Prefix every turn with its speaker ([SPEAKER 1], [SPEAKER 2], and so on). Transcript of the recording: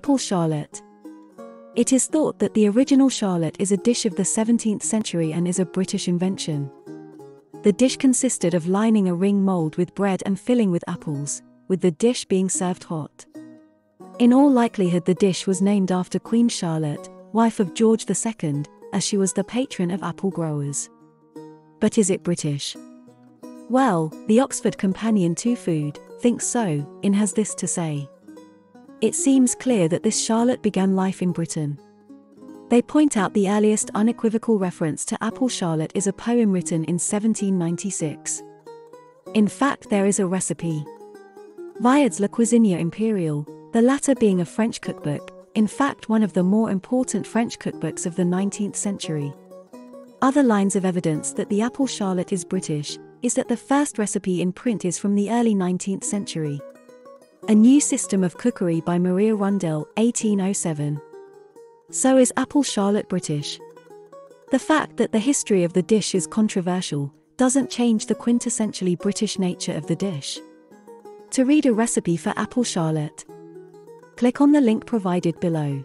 [SPEAKER 1] Apple Charlotte. It is thought that the original charlotte is a dish of the 17th century and is a British invention. The dish consisted of lining a ring mold with bread and filling with apples, with the dish being served hot. In all likelihood, the dish was named after Queen Charlotte, wife of George II, as she was the patron of apple growers. But is it British? Well, the Oxford Companion to Food thinks so, in has this to say. It seems clear that this charlotte began life in Britain. They point out the earliest unequivocal reference to apple charlotte is a poem written in 1796. In fact, there is a recipe. Viard's La Cuisinière Impériale, the latter being a French cookbook, in fact, one of the more important French cookbooks of the 19th century. Other lines of evidence that the apple charlotte is British is that the first recipe in print is from the early 19th century. A New System of Cookery by Maria Rundell, 1807. So is apple charlotte British. The fact that the history of the dish is controversial doesn't change the quintessentially British nature of the dish. To read a recipe for apple charlotte, click on the link provided below.